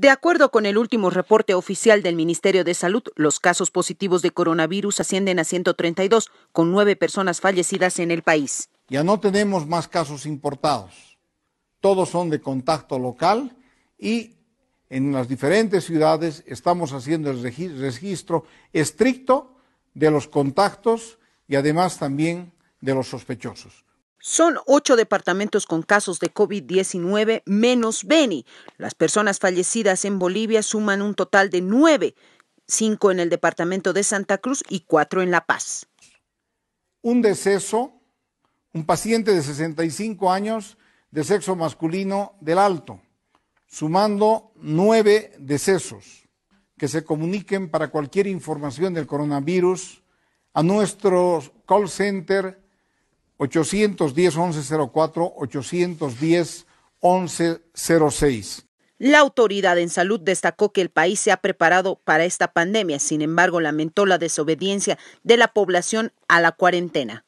De acuerdo con el último reporte oficial del Ministerio de Salud, los casos positivos de coronavirus ascienden a 132, con nueve personas fallecidas en el país. Ya no tenemos más casos importados. Todos son de contacto local y en las diferentes ciudades estamos haciendo el registro estricto de los contactos y además también de los sospechosos. Son ocho departamentos con casos de COVID-19 menos Beni. Las personas fallecidas en Bolivia suman un total de nueve, cinco en el departamento de Santa Cruz y cuatro en La Paz. Un deceso, un paciente de 65 años de sexo masculino del Alto, sumando nueve decesos que se comuniquen para cualquier información del coronavirus a nuestro call center 810-1104, 810-1106. La autoridad en salud destacó que el país se ha preparado para esta pandemia, sin embargo lamentó la desobediencia de la población a la cuarentena.